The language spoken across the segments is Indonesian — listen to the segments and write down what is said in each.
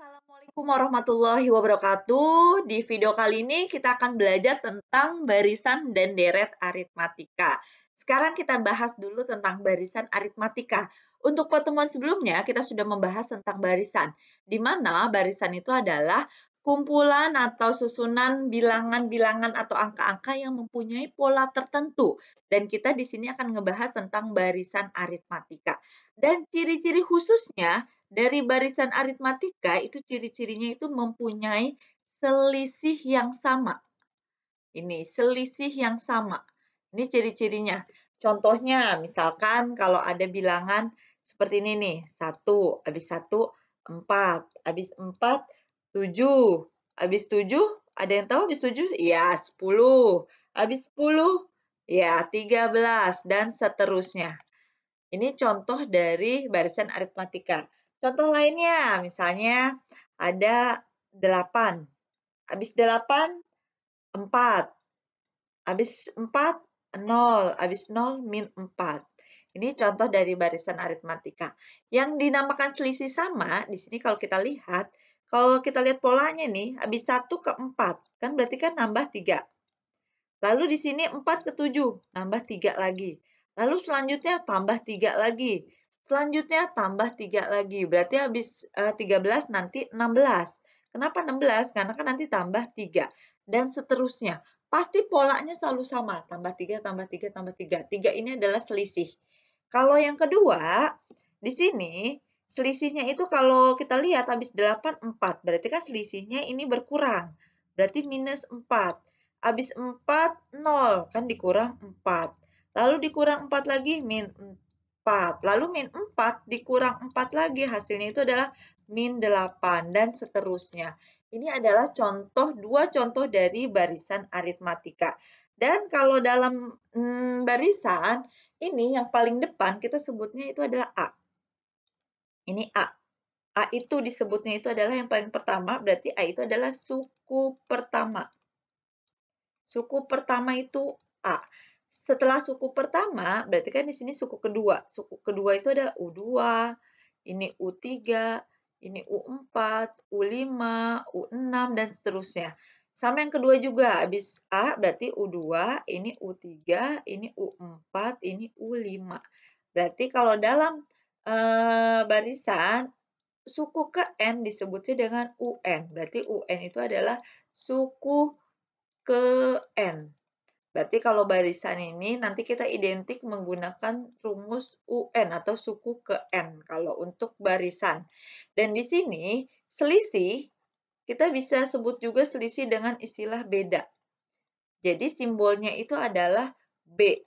Assalamualaikum warahmatullahi wabarakatuh. Di video kali ini kita akan belajar tentang barisan dan deret aritmatika. Sekarang kita bahas dulu tentang barisan aritmatika. Untuk pertemuan sebelumnya kita sudah membahas tentang barisan, di mana barisan itu adalah kumpulan atau susunan bilangan-bilangan atau angka-angka yang mempunyai pola tertentu. Dan kita di sini akan ngebahas tentang barisan aritmatika. Dan ciri-ciri khususnya dari barisan aritmatika itu ciri-cirinya itu mempunyai selisih yang sama. Ini selisih yang sama. Ini ciri-cirinya. Contohnya, misalkan kalau ada bilangan seperti ini nih, satu habis satu empat habis empat tujuh habis tujuh ada yang tahu habis tujuh Ya, sepuluh habis sepuluh Ya, tiga belas dan seterusnya. Ini contoh dari barisan aritmatika. Contoh lainnya, misalnya ada 8. Habis 8, 4. Habis 4, 0. Habis 0, min 4. Ini contoh dari barisan aritmatika. Yang dinamakan selisih sama, di sini kalau kita lihat, kalau kita lihat polanya nih, habis 1 ke 4, kan berarti kan nambah 3. Lalu di sini 4 ke 7, nambah 3 lagi. Lalu selanjutnya tambah 3 lagi. Selanjutnya tambah 3 lagi, berarti habis uh, eh, 13 nanti 16. Kenapa 16? Karena kan nanti tambah 3. Dan seterusnya. Pasti polanya selalu sama, tambah 3, tambah 3, tambah 3. 3 ini adalah selisih. Kalau yang kedua, di sini selisihnya itu kalau kita lihat habis 8, 4. Berarti kan selisihnya ini berkurang. Berarti minus 4. Habis 4, 0. Kan dikurang 4. Lalu dikurang 4 lagi, min 4. 4. Lalu min 4 dikurang 4 lagi hasilnya itu adalah min 8 dan seterusnya. Ini adalah contoh, dua contoh dari barisan aritmatika. Dan kalau dalam hmm, barisan, ini yang paling depan kita sebutnya itu adalah A. Ini A. A itu disebutnya itu adalah yang paling pertama, berarti A itu adalah suku pertama. Suku pertama itu A. Setelah suku pertama, berarti kan di sini suku kedua. Suku kedua itu adalah U2, ini U3, ini U4, U5, U6, dan seterusnya. Sama yang kedua juga, habis A berarti U2, ini U3, ini U4, ini U5. Berarti kalau dalam e, barisan, suku ke N disebutnya dengan UN. Berarti UN itu adalah suku ke N. Berarti kalau barisan ini nanti kita identik menggunakan rumus UN atau suku ke N kalau untuk barisan. Dan di sini selisih kita bisa sebut juga selisih dengan istilah beda. Jadi simbolnya itu adalah B.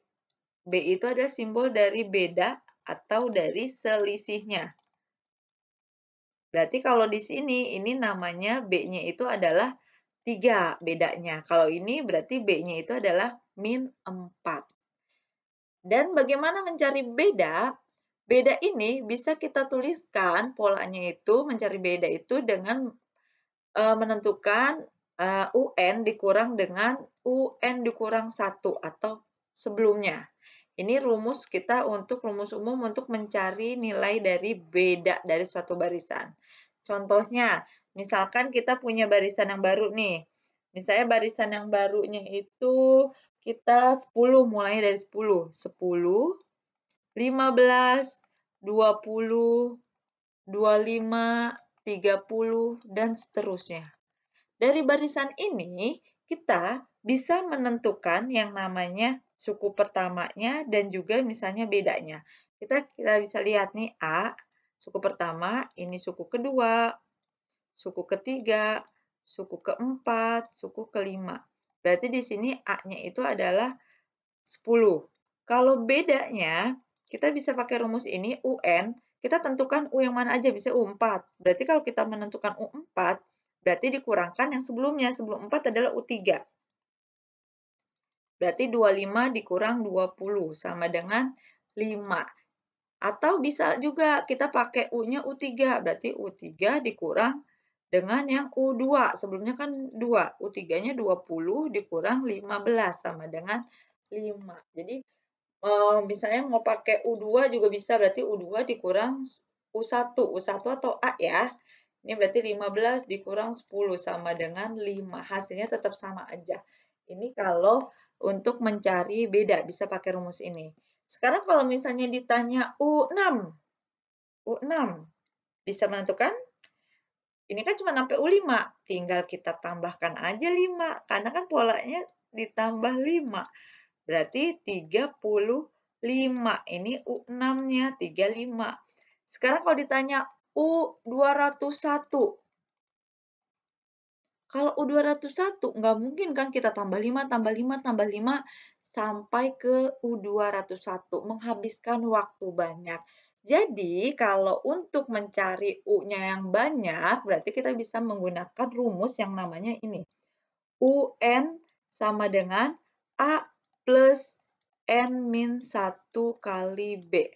B itu adalah simbol dari beda atau dari selisihnya. Berarti kalau di sini ini namanya B-nya itu adalah 3 bedanya. Kalau ini berarti B-nya itu adalah min 4. Dan bagaimana mencari beda? Beda ini bisa kita tuliskan polanya itu, mencari beda itu dengan uh, menentukan e, UN dikurang dengan UN dikurang 1 atau sebelumnya. Ini rumus kita untuk rumus umum untuk mencari nilai dari beda dari suatu barisan. Contohnya, misalkan kita punya barisan yang baru nih. Misalnya barisan yang barunya itu kita 10 mulai dari 10. 10, 15, 20, 25, 30, dan seterusnya. Dari barisan ini, kita bisa menentukan yang namanya suku pertamanya dan juga misalnya bedanya. Kita, kita bisa lihat nih A, Suku pertama, ini suku kedua, suku ketiga, suku keempat, suku kelima. Berarti di sini A-nya itu adalah 10. Kalau bedanya, kita bisa pakai rumus ini, UN, kita tentukan U yang mana aja, bisa U4. Berarti kalau kita menentukan U4, berarti dikurangkan yang sebelumnya. Sebelum 4 adalah U3. Berarti 25 dikurang 20, sama dengan 5. Atau bisa juga kita pakai U-nya U3, berarti U3 dikurang dengan yang U2. Sebelumnya kan 2, U3-nya 20 dikurang 15 sama dengan 5. Jadi eh, misalnya mau pakai U2 juga bisa, berarti U2 dikurang U1. U1 atau A ya. Ini berarti 15 dikurang 10 sama dengan 5. Hasilnya tetap sama aja. Ini kalau untuk mencari beda, bisa pakai rumus ini. Sekarang kalau misalnya ditanya U6, U6, bisa menentukan? Ini kan cuma sampai U5, tinggal kita tambahkan aja 5, karena kan polanya ditambah 5. Berarti 35. Ini U6-nya, 35. Sekarang kalau ditanya U201. Kalau U201 nggak mungkin kan kita tambah 5, tambah 5, tambah 5 sampai ke U201, menghabiskan waktu banyak. Jadi, kalau untuk mencari U-nya yang banyak, berarti kita bisa menggunakan rumus yang namanya ini. UN sama dengan A plus N min 1 kali B.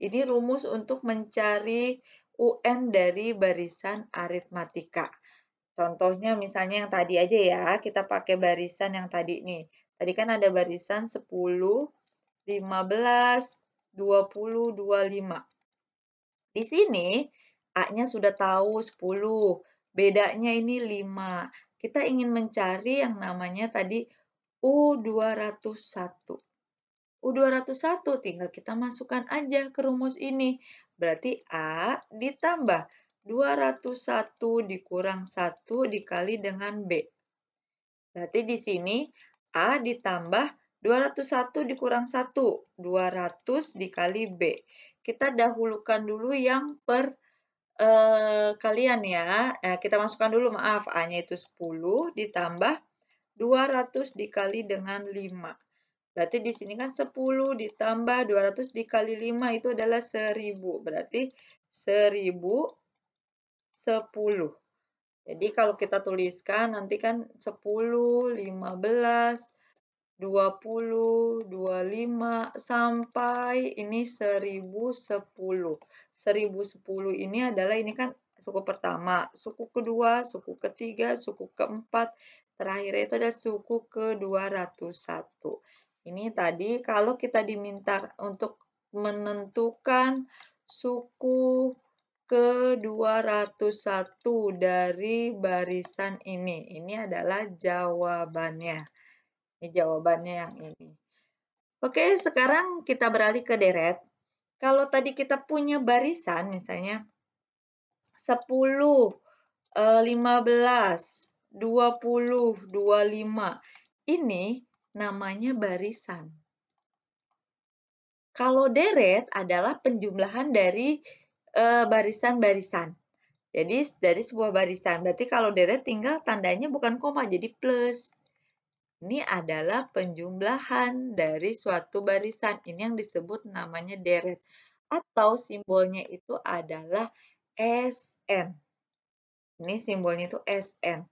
Ini rumus untuk mencari UN dari barisan aritmatika. Contohnya misalnya yang tadi aja ya, kita pakai barisan yang tadi nih. Tadi kan ada barisan 10, 15, 20, 25. Di sini A-nya sudah tahu 10, bedanya ini 5. Kita ingin mencari yang namanya tadi U201. U201 tinggal kita masukkan aja ke rumus ini. Berarti A ditambah 201 dikurang 1 dikali dengan B. Berarti di sini A ditambah 201 dikurang 1, 200 dikali B. Kita dahulukan dulu yang per eh, kalian ya. Eh, kita masukkan dulu, maaf, A-nya itu 10 ditambah 200 dikali dengan 5. Berarti di sini kan 10 ditambah 200 dikali 5 itu adalah 1000. Berarti 1000 10. Jadi kalau kita tuliskan nanti kan 10, 15, 20, 25 sampai ini 1010. 1010 ini adalah ini kan suku pertama, suku kedua, suku ketiga, suku keempat, terakhir itu ada suku ke-201. Ini tadi kalau kita diminta untuk menentukan suku ke-201 dari barisan ini. Ini adalah jawabannya. Ini jawabannya yang ini. Oke, sekarang kita beralih ke deret. Kalau tadi kita punya barisan, misalnya 10, 15, 20, 25. Ini namanya barisan. Kalau deret adalah penjumlahan dari barisan-barisan. Jadi dari sebuah barisan. Berarti kalau deret tinggal tandanya bukan koma, jadi plus. Ini adalah penjumlahan dari suatu barisan. Ini yang disebut namanya deret. Atau simbolnya itu adalah SN. Ini simbolnya itu SN.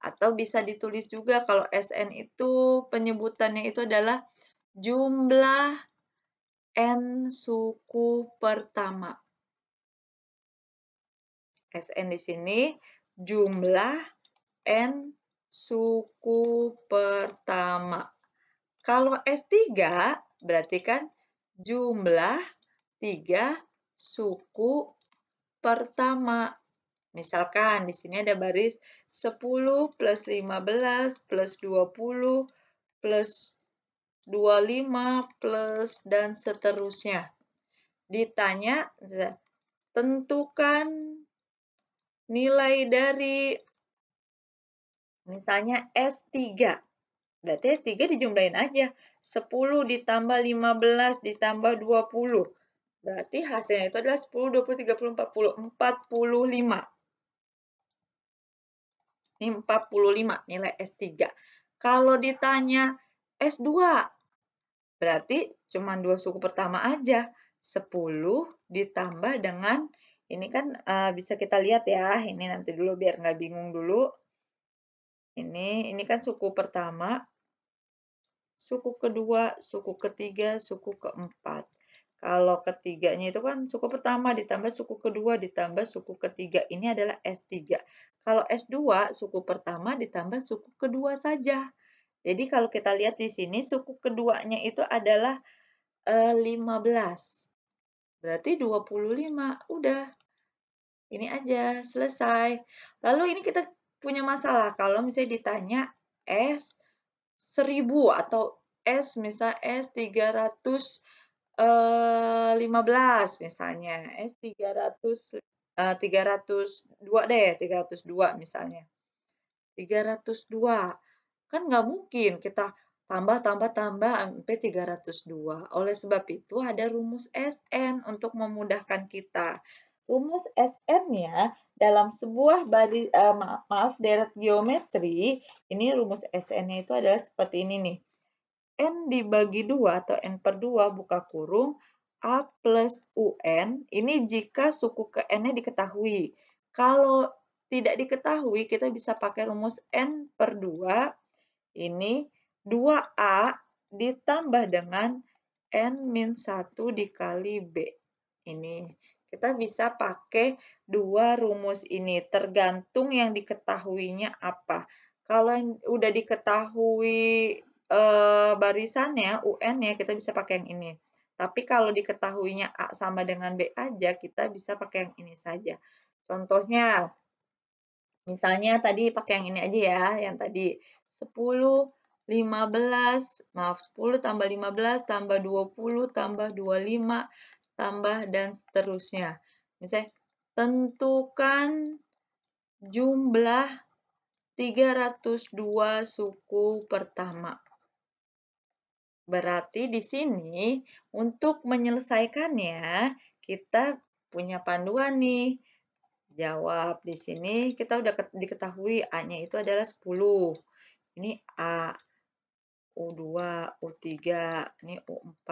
Atau bisa ditulis juga kalau SN itu penyebutannya itu adalah jumlah N suku pertama. SN di sini jumlah N suku pertama. Kalau S3 berarti kan jumlah tiga suku pertama. Misalkan di sini ada baris 10 plus 15 plus 20 plus 25 plus dan seterusnya. Ditanya, tentukan nilai dari misalnya S3. Berarti S3 dijumlahin aja. 10 ditambah 15 ditambah 20. Berarti hasilnya itu adalah 10, 20, 30, 40, 45. Ini 45 nilai S3. Kalau ditanya S2, berarti cuma dua suku pertama aja. 10 ditambah dengan, ini kan uh, bisa kita lihat ya, ini nanti dulu biar nggak bingung dulu. Ini, ini kan suku pertama, suku kedua, suku ketiga, suku keempat. Kalau ketiganya itu kan suku pertama ditambah suku kedua ditambah suku ketiga. Ini adalah S3. Kalau S2 suku pertama ditambah suku kedua saja. Jadi kalau kita lihat di sini suku keduanya itu adalah e, eh, 15. Berarti 25. Udah. Ini aja, selesai. Lalu ini kita punya masalah kalau misalnya ditanya S 1000 atau S misal S 300 eh, 15 misalnya, S 300 eh, 302 deh, 302 misalnya. 302. Kan nggak mungkin kita tambah, tambah, tambah sampai 302. Oleh sebab itu ada rumus SN untuk memudahkan kita. Rumus SN-nya dalam sebuah bari, uh, maaf, maaf deret geometri, ini rumus SN-nya itu adalah seperti ini nih. N dibagi 2 atau N per 2 buka kurung A plus UN, ini jika suku ke N-nya diketahui. Kalau tidak diketahui, kita bisa pakai rumus N per 2, ini 2A ditambah dengan N-1 dikali B. Ini kita bisa pakai dua rumus ini, tergantung yang diketahuinya apa. Kalau yang udah diketahui e, barisannya, UN-nya, kita bisa pakai yang ini. Tapi kalau diketahuinya A sama dengan B aja, kita bisa pakai yang ini saja. Contohnya, misalnya tadi pakai yang ini aja ya, yang tadi 10 15, maaf 10 tambah 15 tambah 20 tambah 25 tambah dan seterusnya. Misalnya tentukan jumlah 302 suku pertama. Berarti di sini untuk menyelesaikannya kita punya panduan nih. Jawab di sini kita udah diketahui A-nya itu adalah 10. Ini A. U2, U3, ini U4.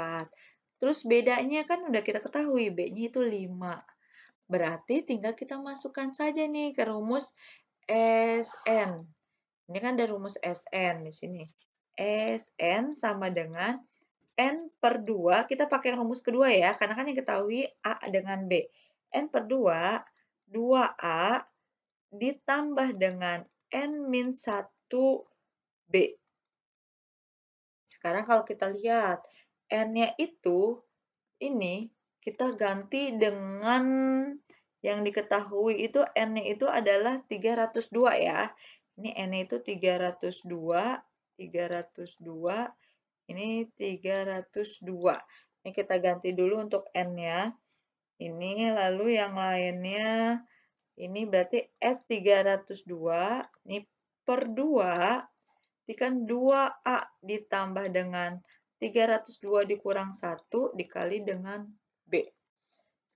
Terus bedanya kan udah kita ketahui, B-nya itu 5. Berarti tinggal kita masukkan saja nih ke rumus SN. Ini kan ada rumus SN di sini. SN sama dengan N per 2, kita pakai rumus kedua ya, karena kan yang ketahui A dengan B. N per 2, 2A ditambah dengan N min 1 B. Sekarang kalau kita lihat, N-nya itu, ini kita ganti dengan yang diketahui itu N-nya itu adalah 302 ya. Ini N-nya itu 302, 302, ini 302. Ini kita ganti dulu untuk N-nya. Ini lalu yang lainnya, ini berarti S302, ini per 2, Jadikan 2A ditambah dengan 302 dikurang 1 dikali dengan B.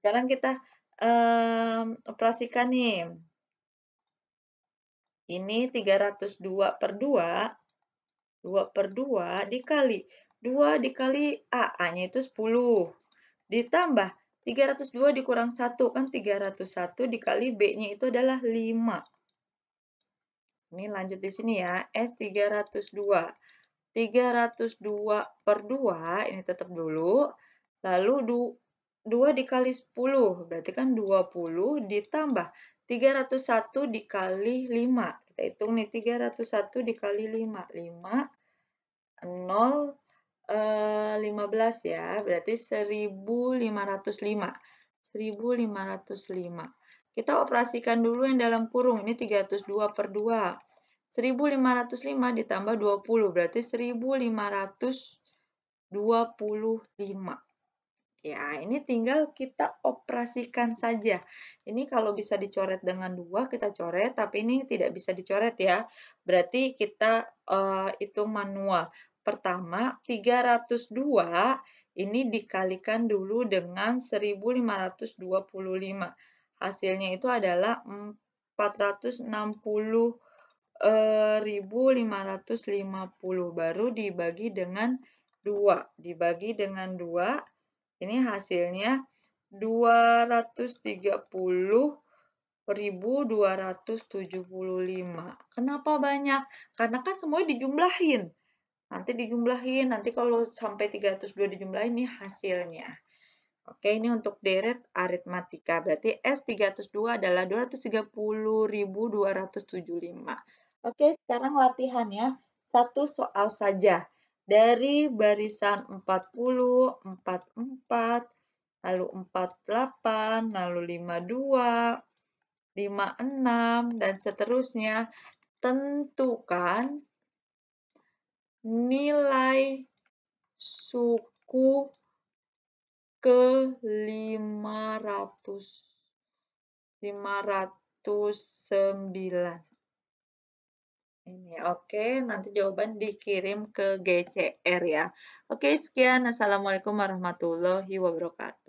Sekarang kita um, operasikan nih. Ini 302 per 2, 2 per 2 dikali 2 dikali A, A-nya itu 10. Ditambah 302 dikurang 1, kan 301 dikali B-nya itu adalah 5. Ini lanjut di sini ya, S302. 302 per 2, ini tetap dulu. Lalu 2 dikali 10, berarti kan 20 ditambah 301 dikali 5. Kita hitung nih, 301 dikali 5. 5, 0, eh, 15 ya, berarti 1505. 1505. Kita operasikan dulu yang dalam kurung, ini 302 per 2. 1505 ditambah 20, berarti 1525. Ya, ini tinggal kita operasikan saja. Ini kalau bisa dicoret dengan dua, kita coret, tapi ini tidak bisa dicoret ya. Berarti kita uh, hitung manual. Pertama, 302 ini dikalikan dulu dengan 1525 hasilnya itu adalah 460 eh, 1550 baru dibagi dengan 2 dibagi dengan 2 ini hasilnya 230 1275. Kenapa banyak? Karena kan semuanya dijumlahin. Nanti dijumlahin, nanti kalau sampai 302 dijumlahin ini hasilnya. Oke, ini untuk deret aritmatika. Berarti S302 adalah 230.275. Oke, sekarang latihannya. Satu soal saja. Dari barisan 40, 44, lalu 48, lalu 52, 56, dan seterusnya. Tentukan nilai suku ke 500. 509. Ini, oke, nanti jawaban dikirim ke GCR ya. Oke, sekian. Assalamualaikum warahmatullahi wabarakatuh.